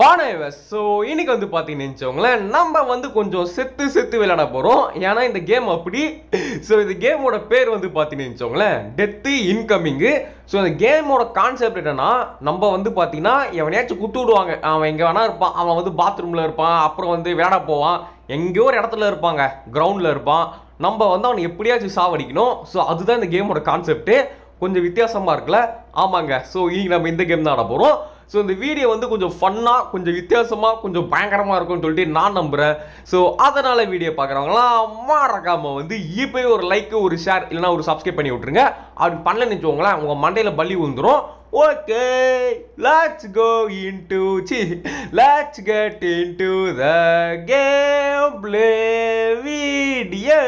வானவஸ் so இன்னைக்கு வந்து பார்த்தீங்கன்னு வச்சுக்கோங்களேன் நம்ம வந்து கொஞ்சம் செத்து செத்து விளையாட போகிறோம் ஏன்னா இந்த கேம் அப்படி. ஸோ இந்த கேமோட பேர் வந்து பார்த்தீங்கன்னு வச்சுக்கோங்களேன் டெத்து இன்கமிங்கு ஸோ இந்த கேமோட கான்செப்ட் என்னன்னா நம்ம வந்து பார்த்தீங்கன்னா எவனையாச்சும் குத்து விடுவாங்க. அவன் எங்கே வேணா இருப்பான். அவன் வந்து பாத்ரூமில் இருப்பான். அப்புறம் வந்து விளையாட போவான். எங்கேயோ ஒரு இடத்துல இருப்பாங்க. கிரவுண்டில் இருப்பான். நம்ம வந்து அவனை எப்படியாச்சும் சாவடிக்கணும். ஸோ அதுதான் இந்த கேமோட கான்செப்ட்டு கொஞ்சம் வித்தியாசமாக இருக்குல்ல? ஆமாங்க. ஸோ இன்னைக்கு நம்ம இந்த கேம் தான் ஆட போகிறோம் ஸோ இந்த வீடியோ வந்து கொஞ்சம் ஃபன்னாக கொஞ்சம் வித்தியாசமாக கொஞ்சம் பயங்கரமாக இருக்கும்னு சொல்லிட்டு நான் நம்புகிறேன் ஸோ அதனால் வீடியோ பார்க்குறவங்களாம் மறக்காம வந்து இப்போயே ஒரு லைக் ஒரு ஷேர் இல்லைனா ஒரு சப்ஸ்கிரைப் பண்ணி விட்ருங்க அப்படி பண்ணலன்னு வச்சுக்கோங்களேன் உங்கள் மண்டையில் பள்ளி வந்துடும் okay let's go into see let's get into the game play video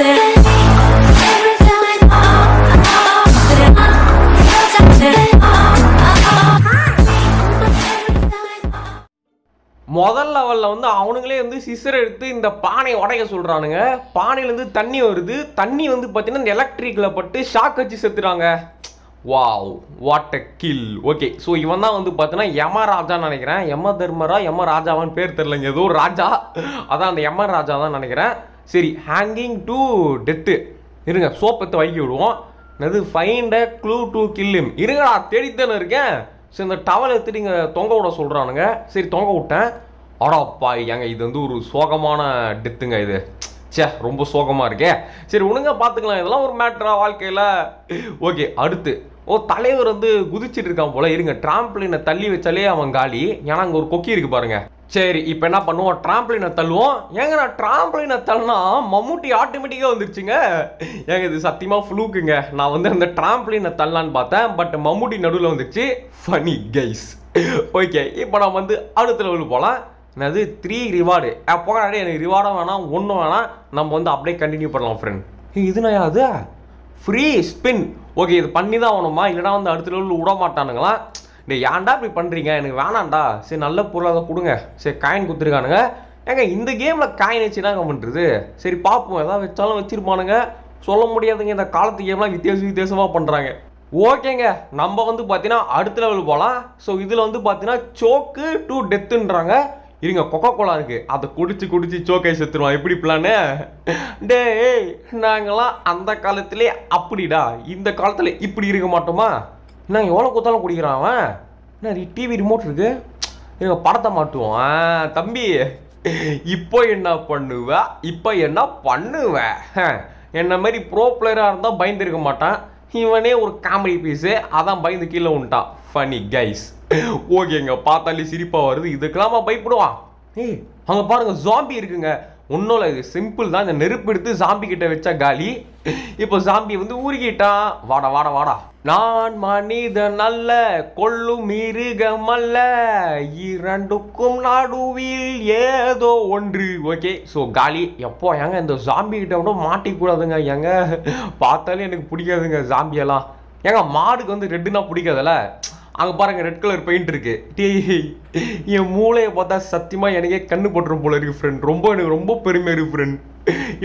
Yeah. லெவலில் வந்து அவனுங்களே வந்து சிசர் எடுத்து இந்த பானையை உடைய சொல்கிறானுங்க பானையிலேருந்து தண்ணி வருது. தண்ணி வந்து பார்த்தீங்கன்னா இந்த எலக்ட்ரிக்கில் பட்டு ஷாக் வச்சு செத்துறாங்க. Wow what a kill okay so இவன் தான் வந்து பார்த்தீங்கன்னா யம ராஜான்னு நினைக்கிறேன். யம தர்மரா யம ராஜாவான்னு பேர் தெரிலங்க ஏதோ ராஜா. அதான் அந்த யம ராஜா தான் நினைக்கிறேன். சரி ஹேங்கிங் டு டெத்து இருங்க சோப் வைக்கி விடுவோம். அது ஃபைண்ட் அ க்ளூ டு கில்லிம் இருங்கடா தேடித்தானே இருக்கேன். சரி இந்த டவல் எடுத்துட்டு இங்கே தொங்க விட சொல்கிறானுங்க சரி தொங்க விட்டேன். அடாப்பா ஏங்க இது வந்து ஒரு சோகமான டெத்துங்க இது. ச்சே ரொம்ப சோகமாக இருக்கே. சரி ஒழுங்கா பார்த்துக்கலாம் இதெல்லாம் ஒரு மேட்ரா வாழ்க்கையில். ஓகே அடுத்து. ஓ தலைவர் வந்து குதிச்சிட்டு இருக்கான் போல. இருங்க டிராம்ப்ளினை தள்ளி வச்சாலே அவன் காலி. ஏன்னா அங்கே ஒரு கொக்கி இருக்கு பாருங்க. சரி இப்போ என்ன பண்ணுவோம்? டிராம்ப்ளினை தள்ளுவோம். ஏங்க நான் டிராம்ப்ளினை தள்ளினா மம்முட்டி ஆட்டோமேட்டிக்காக வந்துருச்சுங்க. ஏங்க இது சத்தியமாக ஃப்ளூக்குங்க நான் வந்து அந்த டிராம்ப்ளினை தள்ளலான்னு பார்த்தேன். பட் மம்முட்டி நடுவில் வந்துருச்சு. ஃபனி கைஸ் ஓகே இப்போ நான் வந்து அடுத்த லெவல் போகலாம் என்னது? த்ரீ ரிவார்டு போகலாடே எனக்கு ரிவார்டும் வேணாம் ஒன்றும் வேணாம். நம்ம வந்து அப்படியே கண்டினியூ பண்ணலாம் ஃப்ரெண்ட் இது நான் அது ஃப்ரீ ஸ்பின் ஓகே இது பண்ணி தான் ஆகணுமா? இல்லைனா வந்து அடுத்த லெவலில் விட மாட்டானுங்களா டேய் ஏன்டா இப்படி பண்ணுறீங்க எனக்கு வேணாண்டா சரி நல்ல பொருளாக தான் கொடுங்க. சரி காயின் கொடுத்துருக்கானுங்க. ஏங்க இந்த கேமில் காயின் வச்சு என்னங்க பண்ணுறது சரி பார்ப்போம். எதாவது வச்சாலும் வச்சிருப்பானுங்க. சொல்ல முடியாதுங்க இந்த காலத்து கேம்லாம் வித்தியாச வித்தியாசமாக பண்ணுறாங்க ஓகேங்க நம்ம வந்து பார்த்தீங்கன்னா அடுத்த லெவல் போகலாம் ஸோ இதில் வந்து பார்த்தீங்கன்னா சோக்கு டு டெத்துன்றாங்க இருங்க கொக்கோ கோலா இருக்கு. அதை குடிச்சு குடிச்சு சோக்கை செத்துருவான் எப்படி பிளானு டேய் நாங்களாம் அந்த காலத்திலே அப்படிடா. இந்த காலத்தில் இப்படி இருக்க மாட்டோமா? நாங்கள் எவ்வளோ கொடுத்தாலும் குடிக்கிறான் அவன். என்ன டிவி ரிமோட் இருக்கு? இருங்க படத்தை மாட்டுவோம் தம்பி இப்போ என்ன பண்ணுவேன் இப்போ என்ன பண்ணுவேன் என்ன மாதிரி ப்ரோ பிளேயராக இருந்தால் பயந்துருக்க மாட்டான். இவனே ஒரு காமெடி பீஸு அதான் பயந்து கீழே உண்டான் ஃபனி கைஸ் ஓகேங்க பார்த்தாலே சிரிப்பாக வருது. இதுக்கெல்லாமா பயப்படுவான் ஏய் அங்கே பாருங்க ஜாம்பி இருக்குங்க. ஒன்றும் இல்லை இது சிம்பிள் தான். இந்த நெருப்பு எடுத்து ஜாம்பி கிட்ட வச்சா காலி. இப்போ சாம்பி வந்து ஊறிக்கிட்டான் வாடா வாடா வாடா. நான் மனிதன் அல்ல கொள்ளும் மிருகம் அல்ல. இரண்டுக்கும் நடுவில் ஏதோ ஒன்று. ஓகே ஸோ காலி எப்போ ஏங்க இந்த ஜாம்பி கிட்ட கூட மாட்டிக்கூடாதுங்க ஏங்க? பார்த்தாலே எனக்கு பிடிக்காதுங்க ஜாம்பியெல்லாம் ஏங்க மாடுக்கு வந்து ரெட்டுனா பிடிக்காதுல்ல? அங்கே பாருங்க ரெட் கலர் பெயிண்ட் இருக்கு. டீ என் மூளையை பார்த்தா சத்தியமா எனக்கே கண்ணு போட்டுரும் போல இருக்கு ஃப்ரெண்ட் ரொம்ப எனக்கு ரொம்ப பெருமை இருக்கு ஃப்ரெண்ட்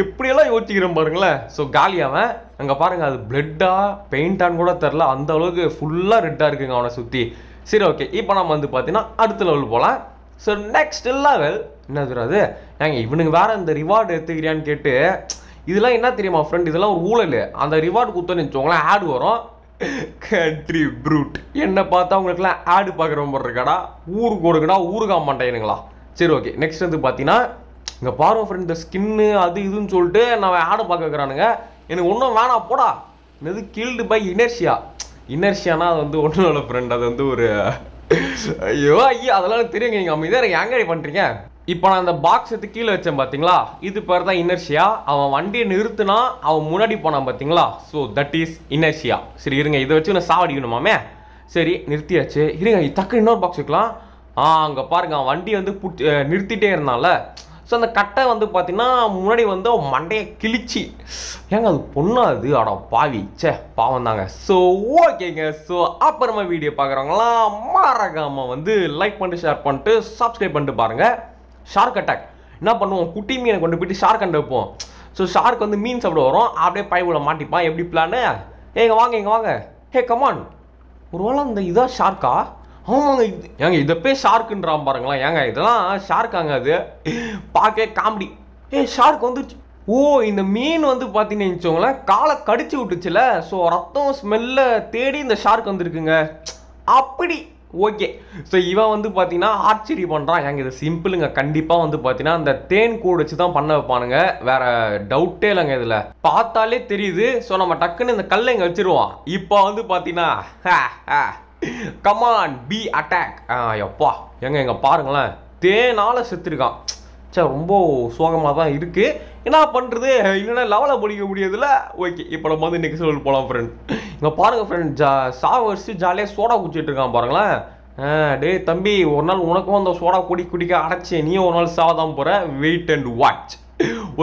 எப்படியெல்லாம் யோசிக்கிறேன் பாருங்களேன். ஸோ காலி அவன். அங்கே பாருங்கள் அது பிளட்டா பெயிண்டான்னு கூட தெரில அந்த அளவுக்கு ஃபுல்லாக ரெட்டாக இருக்குங்க அவனை சுற்றி சரி ஓகே இப்போ நம்ம வந்து பார்த்தீங்கன்னா அடுத்த லெவல் போகலாம் ஸோ நெக்ஸ்ட் லெவல் என்ன சொல்கிறது ஏங்க இவனுக்கு வேறு இந்த ரிவார்டு எடுத்துக்கிறியான்னு கேட்டு இதெல்லாம் என்ன தெரியுமா ஃப்ரெண்ட் இதெல்லாம் ஒரு ஊழல். அந்த ரிவார்டு கொடுத்தோன்னு வச்சுக்கோங்களேன் ஆடு வரும். கண்ட்ரி ப்ரூட் என்ன பார்த்தா அவங்களுக்குலாம் ஆடு பார்க்குற மாதிரி இருக்காடா. ஊருக்கு கொடுக்கடா ஊருக்கா மாட்டேனுங்களா சரி ஓகே நெக்ஸ்ட் வந்து பார்த்தீங்கன்னா இங்கே பாருங்க ஃப்ரெண்ட் இந்த ஸ்கின்னு அது இதுன்னு சொல்லிட்டு நான் ஆடை பார்க்க வைக்கிறானுங்க. எனக்கு ஒன்றும் வேணாம் போடா. இது கில்டு பை இனர்ஷியா இனர்ஷியானா அது வந்து ஒன்றும் இல்லை ஃப்ரெண்ட் அது வந்து ஒரு ஐயோ ஐயோ அதெல்லாம் தெரியுங்க. நீங்கள் அமைதியாக ஏங்கடி பண்ணுறீங்க இப்போ நான் அந்த பாக்ஸ் எடுத்து கீழே வச்சேன் பார்த்தீங்களா இது பேர் தான் இனர்ஷியா அவன் வண்டியை நிறுத்தினா அவன் முன்னாடி போனான் பார்த்தீங்களா ஸோ தட் இஸ் இனர்ஷியா சரி இருங்க. இதை வச்சு நான் சாவடிக்கணுமாமே? சரி நிறுத்தியாச்சு. இருங்க டக்கு இன்னொரு பாக்ஸ் வைக்கலாம். ஆ அங்கே பாருங்க. அவன் வண்டி வந்து புட் நிறுத்திட்டே இருந்தான்ல. ஸோ அந்த கட்டை வந்து பார்த்தீங்கன்னா முன்னாடி வந்து அவன் மண்டையை கிழிச்சு ஏங்க அது பொண்ணா அது அட பாவி ச்சே பாவம் தாங்க. ஸோ ஓகேங்க. ஸோ அப்புறமா வீடியோ பார்க்குறவங்களாம் மறக்காமல் வந்து லைக் பண்ணிட்டு ஷேர் பண்ணிட்டு சப்ஸ்கிரைப் பண்ணிட்டு பாருங்கள் ஷார்க் அட்டாக் என்ன பண்ணுவோம்? குட்டி மீனை கொண்டு போயிட்டு ஷார்க் அண்டை வைப்போம். ஸோ ஷார்க் வந்து மீன் சாப்பிட வரும். அப்படியே பைப்புல மாட்டிப்பான். எப்படி பிளானு ஏங்க வாங்க இங்கே வாங்க. ஹே கமான் ஒருவேளை அந்த இதான் ஷார்க்கா ஆமாங்க இது ஏங்க இதை போய் ஷார்க்குன்றான் பாருங்களேன். ஏங்க இதெல்லாம் ஷார்க்காங்க அது. பார்க்க காமெடி. ஏ ஷார்க் வந்துருச்சு. ஓ இந்த மீன் வந்து பார்த்தீங்கன்னு வச்சுக்கோங்களேன் காலை கடிச்சு விட்டுச்சுல. ஸோ ரத்தம் ஸ்மெல்ல தேடி இந்த ஷார்க் வந்திருக்குங்க. அப்படி. ஓகே. ஸோ இவன் வந்து பார்த்தீங்கன்னா ஆச்சரிய பண்ணுறான் ஏங்க இது சிம்பிளுங்க. கண்டிப்பாக வந்து பார்த்தீங்கன்னா அந்த தேன் கூடு வச்சு தான் பண்ண வைப்பானுங்க. வேற டவுட்டே இல்லைங்க இதில். பார்த்தாலே தெரியுது. ஸோ நம்ம டக்குன்னு இந்த கல்லை இங்கே வச்சிருவோம். இப்போ வந்து பார்த்தீங்கன்னா கமான் பி அட்டாக் எப்பா எங்க எங்க பாருங்களேன். தேனால செத்துருக்கான். சே ரொம்ப சோகமாக தான் இருக்கு. என்ன பண்ணுறது இல்லைன்னா லெவலை படிக்க முடியாதுல்ல ஓகே இப்போ நம்ம வந்து நெக்ஸ்ட் லெவல் போகலாம் ஃப்ரெண்ட் இங்கே பாருங்கள் ஃப்ரெண்ட் ஜா சாவ வச்சு ஜாலியாக சோடா குடிச்சிட்டு இருக்கான் பாருங்களேன். டே டேய் தம்பி ஒரு நாள் உனக்கும் அந்த சோடா குடி குடிக்க அடைச்சி நீயும் ஒரு நாள் சாவதான் போகிற wait and watch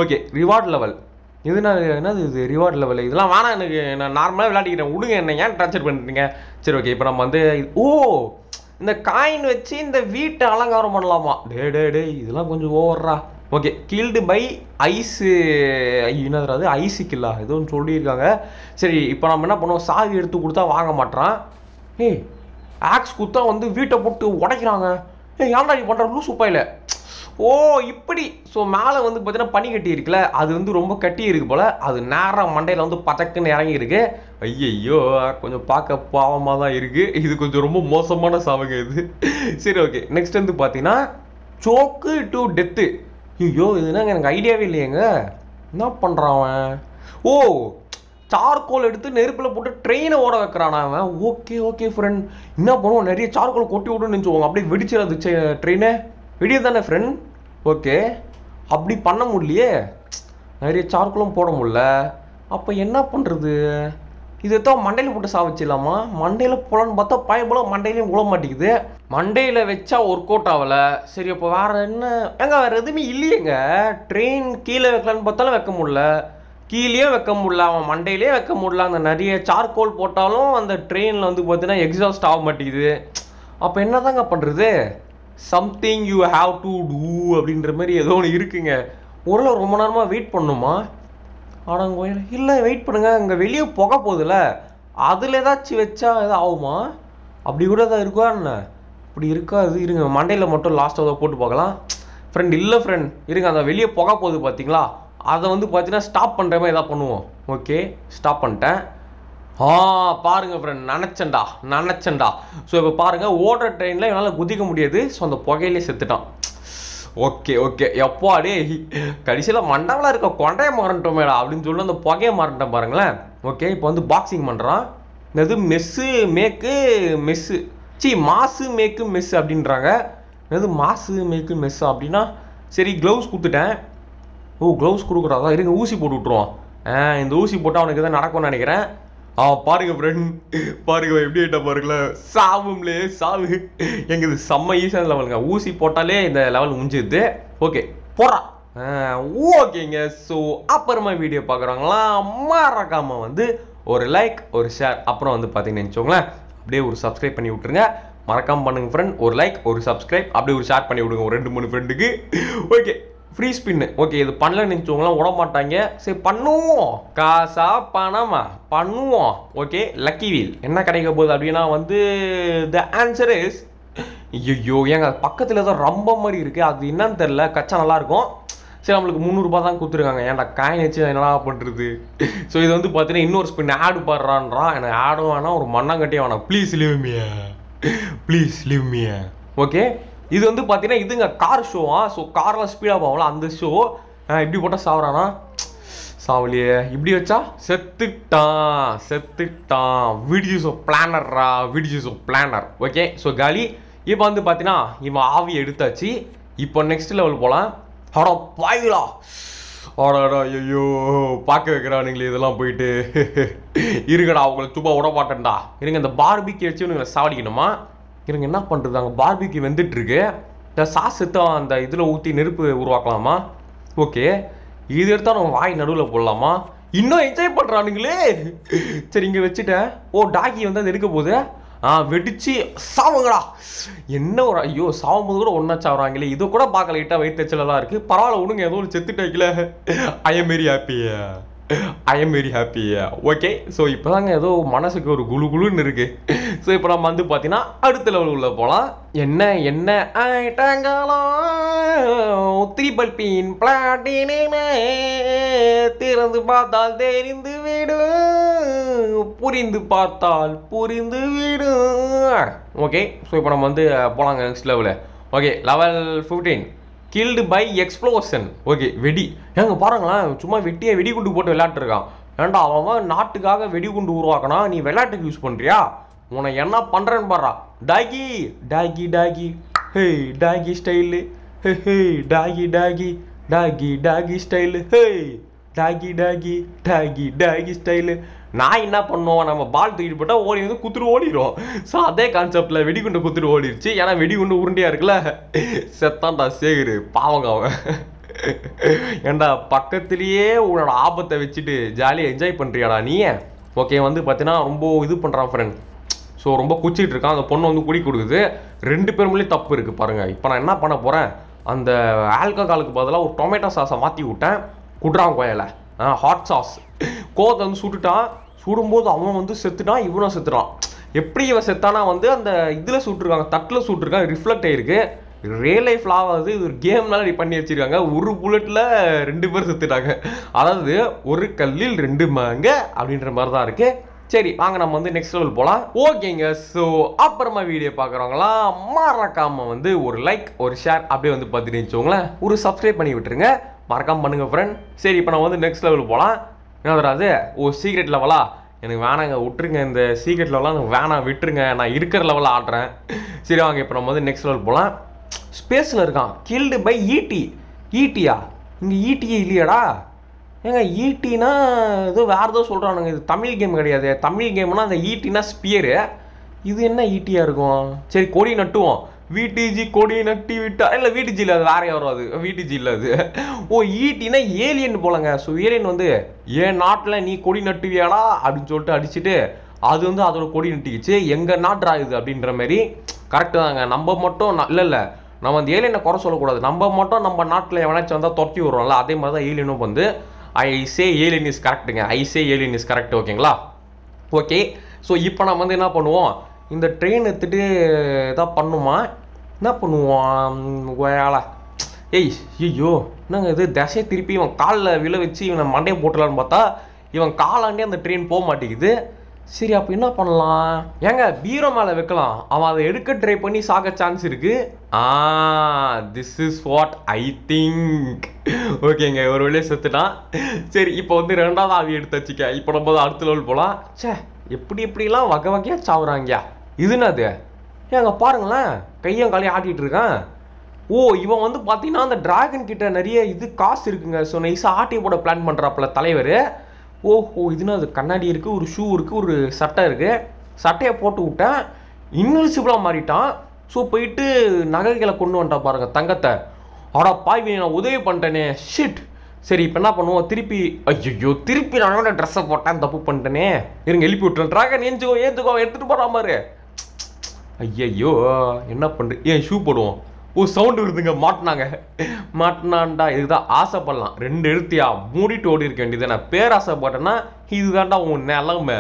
okay reward level இது நான் என்னது இது ரிவார்ட் லெவல் இதெல்லாம் வேணாம் எனக்கு நான் நார்மலாக விளையாடிக்கிறேன். விடுங்க என்ன ஏன் டார்ச்சர் பண்ணுறீங்க சரி ஓகே இப்போ நம்ம வந்து ஓ இந்த காயின் வச்சு இந்த வீட்டை அலங்காரம் பண்ணலாமா? டே டே டே இதெல்லாம் கொஞ்சம் ஓவர்ரா. ஓகே கீல்டு பை ஐஸு என்னது அது ஐஸு கில்லா எதுவும் சொல்லியிருக்காங்க. சரி இப்போ நம்ம என்ன பண்ணுவோம்? சாவி எடுத்து கொடுத்தா வாங்க மாட்றான். ஏய் ஆக்ஸ் கொடுத்தா வந்து வீட்டை போட்டு உடைக்கிறாங்க. ஏய் ஏன்டா நீ பண்ணுற லூஸ் பையில. ஓ இப்படி. ஸோ மேலே வந்து பார்த்தீங்கன்னா பனி கட்டி இருக்குல்ல அது வந்து ரொம்ப கட்டி இருக்கு போல் அது நேராக மண்டையில் வந்து பச்சக்குன்னு இறங்கி இருக்கு. ஐயையோ கொஞ்சம் பார்க்க பாவமாக தான் இருக்குது இது கொஞ்சம் ரொம்ப மோசமான சாவுங்க இது. சரி ஓகே நெக்ஸ்ட் வந்து பார்த்தீங்கன்னா சோக்கு டு டெத்து ஐயோ இதுனாங்க எனக்கு ஐடியாவே இல்லையேங்க. என்ன பண்ணுறான் அவன்? ஓ சார்கோல் எடுத்து நெருப்பில் போட்டு ட்ரெயினை ஓட வைக்கிறானா அவன்? ஓகே ஓகே ஃப்ரெண்ட் என்ன பண்ணுவோம்? நிறைய சார்கோல் கொட்டி விட்டுன்னு நினச்சிவோங்க அப்படியே வெடிச்சிடாது ட்ரெயினை வெடிய தானே ஃப்ரெண்ட் ஓகே. அப்படி பண்ண முடியலையே. நிறைய சார்கோலும் போட முடில அப்போ என்ன பண்ணுறது இது தான் மண்டையில் போட்டு சாவச்சிடலாமா மண்டையில் போலான்னு பார்த்தா பயபோல மண்டையிலையும் விழ மாட்டேங்குது. மண்டையில் வச்சா ஒர்க் அவுட் ஆகலை. சரி அப்போ வேறு என்ன? ஏங்க வேறு எதுவுமே இல்லையேங்க. ட்ரெயின் கீழே வைக்கலான்னு பார்த்தாலும் வைக்க முடில கீழே வைக்க முடில அவன் மண்டையிலே வைக்க முடில அந்த நிறைய சார்கோல் போட்டாலும் அந்த ட்ரெயினில் வந்து பார்த்தீங்கன்னா எக்ஸாஸ்ட் ஆக மாட்டேங்குது. அப்போ என்னதாங்க பண்ணுறது something you have to do அப்படின்ற மாதிரி ஏதோ ஒன்று இருக்குங்க. ஒரு ரொம்ப நேரமாக வெயிட் பண்ணுமா? ஆடங்கோயில் இல்லை வெயிட் பண்ணுங்க. அங்கே வெளியே புகை போகுதுல்ல அதில் ஏதாச்சும் வச்சா எதாவது ஆகுமா? அப்படி கூட ஏதாவது இருக்கா என்ன? இப்படி இருக்காது. இருங்க மண்டையில் மட்டும் லாஸ்ட்டாக ஏதோ போட்டு பார்க்கலாம். ஃப்ரெண்ட் இல்லை ஃப்ரெண்ட் இருங்க அந்த வெளியே புகை போகுது பார்த்தீங்களா அதை வந்து பார்த்தீங்கன்னா ஸ்டாப் பண்ணுற மாதிரி எதாவது பண்ணுவோம். ஓகே ஸ்டாப் பண்ணிட்டேன். ஆ பாருங்க ஃப்ரெண்ட் நினச்சேன்டா நினச்சண்டா ஸோ இப்போ பாருங்கள் ஓடுற ட்ரெயினில் என்னால் குதிக்க முடியாது. ஸோ அந்த புகையிலே செத்துட்டான். ஓகே ஓகே எப்போ கடைசியில் மண்டபத்தில் இருக்க கொண்டையை மறந்துட்டோமேடா அப்படின்னு சொல்லி அந்த புகையை மறந்துட்டேன் பாருங்களேன். ஓகே இப்போ வந்து பாக்ஸிங் பண்ணுறான் இது மெஸ்ஸு மேக்கு மெஸ்ஸு சி மாசு மேக்கு மெஸ் அப்படின்றாங்க. என்னது மாசு மேக்கு மெஸ் அப்படின்னா சரி க்ளவுஸ் கொடுத்துட்டேன். ஓ க்ளவுஸ் கொடுக்குறாதான் இருங்க ஊசி போட்டு விட்ருவான் இந்த ஊசி போட்டால் அவனுக்கு எதாவது நடக்கும்னு நினைக்கிறேன். ஆ பாருங்க ஃப்ரெண்ட் பாருங்க எப்படி ஆயிட்டா பாருங்களேன். சாவும்லே சாவு. எங்க இது செம்ம ஈஸியான லெவலுங்க ஊசி போட்டாலே இந்த லெவல் முடிஞ்சுது ஓகே போறா. ஓகேங்க ஸோ அப்புறமா வீடியோ பார்க்குறவங்களாம் மறக்காமல் வந்து ஒரு லைக் ஒரு ஷேர் அப்புறம் வந்து பார்த்தீங்கன்னு வச்சுக்கோங்களேன் அப்படியே ஒரு சப்ஸ்கிரைப் பண்ணி விட்ருங்க மறக்காம பண்ணுங்க ஃப்ரெண்ட் ஒரு லைக் ஒரு சப்ஸ்கிரைப் அப்படியே ஒரு ஷேர் பண்ணி விடுங்க. ஒரு ரெண்டு மூணு ஃப்ரெண்டுக்கு ஓகே ஃப்ரீ ஸ்பின்னு ஓகே இது பண்ணலன்னு நினச்சவங்களாம் விட மாட்டாங்க. சரி பண்ணுவோம். காசா பணமா? பண்ணுவோம். ஓகே லக்கி வீல் என்ன கிடைக்க போகுது அப்படின்னா வந்து த ஆன்சர் இஸ் ஐயோ ஏங்க பக்கத்தில் ஏதோ ரொம்ப மாதிரி இருக்குது அது என்னன்னு தெரில கச்சா நல்லாயிருக்கும் சரி நம்மளுக்கு முந்நூறுபா தான் கொடுத்துருக்காங்க. ஏன்டா காயின் வச்சு என்னடா பண்ணுறது ஸோ இது வந்து பார்த்தீங்கன்னா இன்னொரு ஸ்பின் ஆடு பாடுறான்றான். எனக்கு ஆடும் வேணாம் ஒரு மண்ணாங்கட்டியே வேணாம் please leave me please leave me okay இது வந்து பார்த்தீங்கன்னா இதுங்க கார் ஷோவா ஸோ கார்லாம் ஸ்பீடாக போகல அந்த ஷோ இப்படி போட்டால் சாவறானா? சாவலியே. இப்படி வச்சா? செத்துட்டான் செத்துட்டான். விடியூஸ் பிளானர்ரா ஓ பிளானர் ஓகே ஸோ காலி இப்போ வந்து பார்த்தீங்கன்னா இவன் ஆவி எடுத்தாச்சு. இப்போ நெக்ஸ்ட் லெவல் போகலாம் அடா பாய்களா அடாடா ஐயோ பார்க்க வைக்கிறானுங்களே இதெல்லாம் போயிட்டு. இருங்கடா அவங்கள சும்மா விட மாட்டேன்டா. இருங்க இந்த பார்பிக்கு வச்சு இவனுங்களை சாவடிக்கணுமா? இருங்க என்ன பண்ணுறது அங்கே பார்பிக்கு வந்துட்டுருக்கு. இந்த சாஸ் எடுத்து அந்த இதில் ஊற்றி நெருப்பு உருவாக்கலாமா? ஓகே இது எடுத்தால் நம்ம வாய் நடுவில் போடலாமா? இன்னும் என்ஜாய் பண்ணுறானுங்களே சரி இங்கே வச்சுட்டேன். ஓ டாகி வந்து அது எடுக்க போகுது. ஆ வெடிச்சு சாவுங்கடா. என்ன ஒரு ஐயோ சாவும்போது கூட ஒன்றா சாவுறாங்களே. இதை கூட பார்க்க லைட்டாக தான் இருக்குது பரவாயில்ல ஒன்றுங்க ஏதோ ஒரு செத்துட்டு வைக்கல ஐ எம் வெரி ஹாப்பியா I am very happy okay so இப்போ தாங்க ஏதோ மனசுக்கு ஒரு குளு குளுன்னு இருக்கு. ஸோ இப்போ நம்ம வந்து பார்த்தீங்கன்னா அடுத்த லெவல் உள்ள போகலாம் என்ன என்ன ஆயிட்டாங்களாம் த்ரிபல் பின் பிளாட்டினே திறந்து பார்த்தால் தெரிந்து விடும். புரிந்து பார்த்தால் புரிந்து விடும். ஓகே ஸோ இப்போ நம்ம வந்து போகலாங்க next level okay level fifteen killed by explosion okay வெடி. ஏங்க பாருங்களேன் சும்மா வெட்டியை வெடிகுண்டு போட்டு விளையாட்டுருக்கான் ஏன்டா அவன் நாட்டுக்காக வெடிகுண்டு உருவாக்கினா நீ விளையாட்டுக்கு யூஸ் பண்ணுறியா உன்னை என்ன பண்ணுறேன்னு பாடுறா டாகி டாகி டாகி ஹே டாகி ஸ்டைலு ஹே ஹே டாகி டாகி டாகி டாகி ஸ்டைலு ஹே டாகி டாகி டாகி டாகி ஸ்டைலு நான் என்ன பண்ணுவோம் நம்ம பால் தூக்கிட்டு போட்டால் ஓடி வந்து குத்துட்டு ஓடிடும் ஸோ அதே கான்செப்டில் வெடிகுண்டு குத்துட்டு ஓடிடுச்சு ஏன்னா வெடிகுண்டு உருண்டையாக இருக்குல்ல? செத்தான்டா சேகரு. பாவங்க அவன். ஏன்டா பக்கத்துலேயே உன்னோட ஆபத்தை வச்சுட்டு ஜாலியாக என்ஜாய் பண்ணுறியாடா நீ? ஓகே வந்து பார்த்தீங்கன்னா ரொம்ப இது பண்ணுறான் ஃப்ரெண்ட் ஸோ ரொம்ப குச்சிட்டு இருக்கான். அந்த பொண்ணு வந்து குடி கொடுக்குது. ரெண்டு பேருமிலேயும் தப்பு இருக்குது பாருங்கள் இப்போ நான் என்ன பண்ண போகிறேன் அந்த ஆல்கஹாலுக்கு பதிலாக ஒரு டொமேட்டோ சாஸை மாற்றி விட்டேன். குட்றான் கோயலை. ஆ ஹாட் சாஸ் கோவத்தை வந்து சுட்டுட்டான் சுடும்போது அவன் வந்து செத்துட்டான் இவனும் செத்துட்டான் எப்படி இவன் செத்தானா வந்து அந்த இதில் சுட்டிருக்காங்க தட்டில் சுட்டிருக்காங்க ரிஃப்ளெக்ட் ஆயிருக்கு. ரியல் லைஃப்ல ஆகாது இது ஒரு கேம்னால இப்படி பண்ணி வச்சிருக்காங்க. ஒரு புல்லட்ல ரெண்டு பேர் செத்துட்டாங்க. அதாவது ஒரு கல்லில் ரெண்டு மாங்க அப்படின்ற மாதிரி தான் இருக்கு. சரி வாங்க நம்ம வந்து நெக்ஸ்ட் லெவல் போகலாம் ஓகேங்க ஸோ அப்புறமா வீடியோ பார்க்குறவங்களாம் மறக்காம வந்து ஒரு லைக் ஒரு ஷேர் அப்படியே வந்து பார்த்துட்டு வச்சுக்கோங்களேன். ஒரு சப்ஸ்கிரைப் பண்ணி விட்டுருங்க. மறக்காம பண்ணுங்க ஃப்ரெண்ட் சரி இப்போ நம்ம வந்து நெக்ஸ்ட் லெவல் போகலாம் என்ன வராது ஓ சீக்ரெட் லெவலா எனக்கு வேணாங்க விட்டுருங்க இந்த சீக்ரெட் லெவலாக எனக்கு வேணாம் விட்டுருங்க நான் இருக்கிற லெவலில் ஆடுறேன். சரி வாங்க இப்போ நம்ம வந்து நெக்ஸ்ட் லெவல் போகலாம் ஸ்பேஸில் இருக்கான். கில்டு பை ஈட்டி ஈட்டியா e இங்கே ஈட்டியே e இல்லையாடா. ஏங்க ஈட்டினா ஏதோ வேறு ஏதோ சொல்கிறானுங்க இது தமிழ் கேம் கிடையாது. தமிழ் கேம்னா அந்த ஈட்டினா ஸ்பியரு இது என்ன ஈட்டியாக இருக்கும்? சரி கொடி நட்டுவோம். விடிஜி கொடி நட்டி விட்டா இல்லை விடிஜி இல்லை அது வேற யாரும் அது. விடிஜி இல்லை அது. ஓ ஈட்டினா ஏலியன் போலங்க. ஸோ ஏலியன் வந்து என் நாட்டில் நீ கொடி நட்டுவியாடா? அப்படின்னு சொல்லிட்டு அடிச்சுட்டு அது வந்து அதோட கொடி நட்டிக்கிச்சு. எங்கள் நாட்டுரா இது? அப்படின்ற மாதிரி கரெக்டு தாங்க. நம்ம மட்டும் இல்லை இல்லை. நம்ம அந்த ஏலியனை குறை சொல்லக்கூடாது. நம்ம மட்டும் நம்ம நாட்டில் எவனாச்சும் வந்தால் தொட்டி விடுறோம்ல அதே மாதிரி தான் ஏலியனும் வந்து ஐ சே ஏலியன் இஸ் கரெக்டுங்க I say alien is correct ஓகேங்களா? ஓகே. ஸோ இப்போ நம்ம வந்து என்ன பண்ணுவோம்? இந்த ட்ரெயின் எடுத்துகிட்டு எதாவது பண்ணுமா? என்ன பண்ணுவான்? வேலை. ஏய் ஐயோ என்னங்க இது? தசையை திருப்பி இவன் காலில் விழ வச்சு இவனை மண்டையை போட்டலான்னு பார்த்தா இவன் காலாண்டே அந்த ட்ரெயின் போக மாட்டேங்குது. சரி அப்போ என்ன பண்ணலாம்? ஏங்க பீரோ மேலே வைக்கலாம். அவன் அதை எடுக்க ட்ரை பண்ணி சாக சான்ஸ் இருக்கு. ஆ this is what I think ஓகேங்க ஒரு வழியாக செத்துட்டான். சரி இப்போ வந்து ரெண்டாவது ஆவி எடுத்து வச்சுக்க. இப்போ நம்ம அடுத்த லெவல் போகலாம் ச்சே எப்படி எப்படிலாம் வகை வகையாக சாவுறாங்கயா இது அது ஏங்க பாருங்களேன். கையும் காலையும் ஆட்டிகிட்டு இருக்கான். ஓ இவன் வந்து பார்த்தீங்கன்னா அந்த டிராகன் கிட்ட நிறைய இது காசு இருக்குங்க. ஸோ நைஸாக ஆட்டி போட பிளான் பண்ணுறாப்புல தலைவர். ஓஹோ இதுனா அது கண்ணாடி இருக்குது ஒரு ஷூ இருக்குது ஒரு சட்டை இருக்குது சட்டையை போட்டு விட்டேன். இன்விசிபிளாக மாறிட்டான். ஸோ போயிட்டு நகைகளை கொண்டு வந்துட்டான் பாருங்க தங்கத்தை. அடா பாய்வி நான் உதவி பண்ணிட்டேனே. ஷிட் சரி இப்போ என்ன பண்ணுவோம்? திருப்பி ஐயோ திருப்பி நான் ட்ரெஸ்ஸை போட்டேன் தப்பு பண்ணிட்டேனே. இருங்க எழுப்பி விட்டுறேன். டிராகன் ஏஞ்சுக்கோ ஏஞ்சுக்கோ எடுத்துகிட்டு போகிறான் பாரு. ஐயையோ என்ன பண்ணுறது ஏன் ஷூ போடுவோம்? ஓ சவுண்டு வருதுங்க மாட்டினாங்க. மாட்டினான்டா இதுதான் ஆசைப்படலாம். ரெண்டு எழுத்தியா மூடிட்டு ஓடி இருக்க வேண்டியது நான் பேராசைப்பட்டேன்னா இதுதான்டா உன் நிலமை.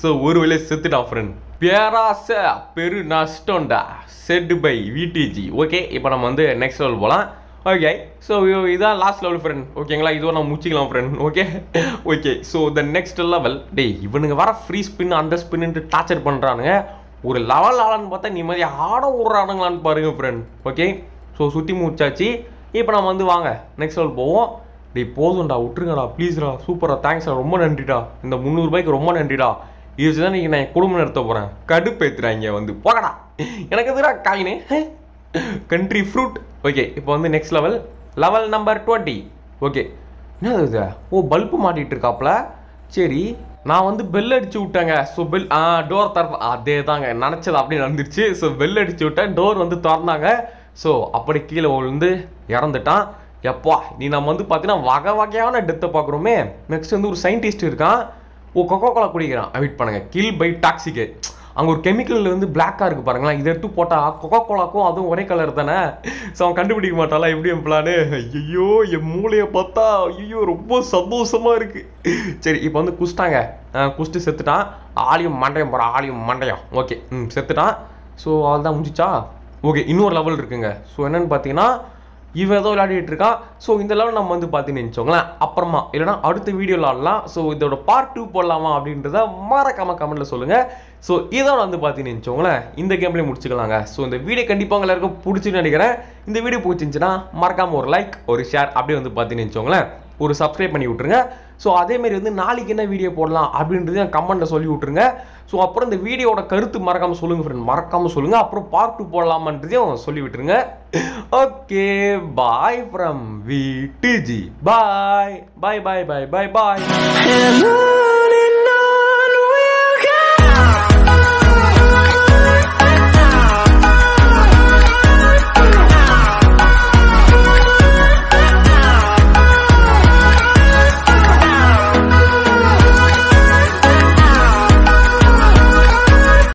ஸோ ஒரு வேலையை செத்துட்டான் ஃப்ரெண்ட் பேராசை பெரு நஷ்டம்டா. செட் பை விடிஜி ஓகே இப்போ நம்ம வந்து நெக்ஸ்ட் லெவல் போகலாம் ஓகே ஸோ இதான் லாஸ்ட் லெவல் ஃப்ரெண்ட் ஓகேங்களா இதுவும் நம்ம முடிச்சிக்கலாம் friend okay okay so the next level டேய் இவனுங்க வர ஃப்ரீ ஸ்பின் அந்த ஸ்பின்னுட்டு டார்ச்சர் பண்ணுறானுங்க ஒரு லெவல் ஆளான்னு பார்த்தா நிம்மதியாக ஆட விட்றானுங்களான்னு பாருங்க ஃப்ரெண்ட் ஓகே ஸோ சுற்றி முடிச்சாச்சு. இப்போ நம்ம வந்து வாங்க. நெக்ஸ்ட் லெவல் போவோம். டேய் போதும்டா. விட்டுருங்கடா. ப்ளீஸ்டா சூப்பரா தேங்க்ஸ்டா ரொம்ப நன்றிடா. இந்த முந்நூறுபாய்க்கு ரொம்ப நன்றிடா. இது தான் நீங்கள் நான் குடும்பம் நடத்த போகிறேன் கடுப்பேத்துறாங்க வந்து. போகடா எனக்கு எதுடா காயினு கண்ட்ரி ஃப்ரூட் ஓகே இப்போ வந்து next level level number twenty okay என்ன இது? ஓ பல்பு மாட்டிகிட்டு இருக்காப்ல. சரி. நான் வந்து பெல் அடிச்சு விட்டேங்க. ஸோ பெல் ஆ டோர் திறப்ப அதே தாங்க நினச்சது அப்படியே நடந்துருச்சு. ஸோ பெல் அடிச்சு விட்டேன். டோர் வந்து திறந்தாங்க. ஸோ அப்படி கீழே விழுந்து இறந்துட்டான். எப்பா நீ நம்ம வந்து பார்த்தீங்கன்னா வகை வகையான டெத்தை பார்க்குறோமே நெக்ஸ்ட் வந்து ஒரு சயின்டிஸ்ட் இருக்கான். ஓ கொக்கோ கோலா குடிக்கிறான். வெயிட் பண்ணுங்க. கில் பை டாக்ஸிகேட் அங்கே ஒரு கெமிக்கல் வந்து பிளாக்காக இருக்குது பாருங்களேன். இதை எடுத்து போட்டால் கொக்கோ கோலாக்கும் அதுவும் ஒரே கலர் தானே? ஸோ அவன் கண்டுபிடிக்க மாட்டாளா எப்படி என் பிளானு ஐயோ என் மூளையை பார்த்தா ஐயோ ரொம்ப சந்தோஷமாக இருக்குது சரி இப்போ வந்து குஸ்டாங்க குஸ்ட்டு செத்துட்டான். ஆலியும் மண்டையம் போகிறான் ஆலியும் மண்டையம். ஓகே ம் செத்துட்டான். ஸோ அவள் தான் முடிஞ்சிச்சா ஓகே இன்னொரு லெவல் இருக்குங்க. ஸோ என்னென்னு பார்த்தீங்கன்னா இவன் ஏதோ விளையாடிட்டு இருக்கான். ஸோ இந்த லெவல் நம்ம வந்து பார்த்துன்னு வச்சுக்கோங்களேன் அப்புறமா இல்லைனா அடுத்த வீடியோவில் ஆடலாம். ஸோ இதோட பார்ட் டூ போடலாமா அப்படின்றத மறக்காம கமெண்ட்டில் சொல்லுங்கள் ஸோ இதோட வந்து பார்த்தீங்கன்னு வச்சுக்கோங்களேன் இந்த கேம்லேயே முடிச்சுக்கலாங்க. ஸோ இந்த வீடியோ கண்டிப்பாக எல்லாருக்கும் பிடிச்சின்னு நினைக்கிறேன். இந்த வீடியோ பிடிச்சிருந்துச்சுன்னா மறக்காமல் ஒரு லைக் ஒரு ஷேர் அப்படியே வந்து பார்த்தீங்கன்னு வச்சுக்கோங்களேன். ஒரு சப்ஸ்கிரைப் பண்ணி விட்ருங்க ஸோ அதேமாரி வந்து நாளைக்கு என்ன வீடியோ போடலாம் அப்படின்றதையும் கமெண்ட்டில் சொல்லி விட்ருங்க ஸோ அப்புறம் இந்த வீடியோட கருத்து மறக்காமல் சொல்லுங்கள் ஃப்ரெண்ட் மறக்காமல் சொல்லுங்கள் அப்புறம் பார்ட் டூ போடலாமான்றதையும் சொல்லி விட்டுருங்க. Okay bye from V DG bye bye bye bye bye bye